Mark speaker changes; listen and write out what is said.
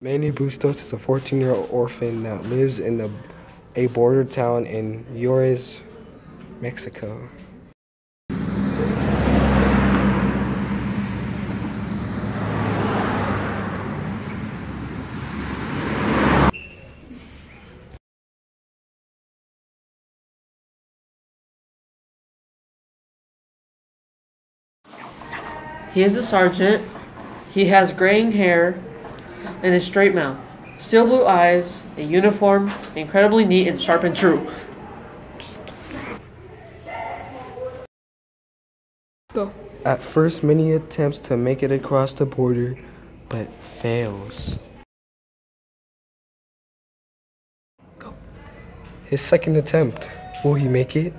Speaker 1: Manny Bustos is a 14 year old orphan that lives in the, a border town in Juarez, Mexico.
Speaker 2: He is a sergeant. He has graying hair and a straight mouth, steel blue eyes, a uniform, incredibly neat and sharp and true.
Speaker 3: Go.
Speaker 1: At first, Manny attempts to make it across the border, but fails.
Speaker 3: Go.
Speaker 1: His second attempt, will he make it?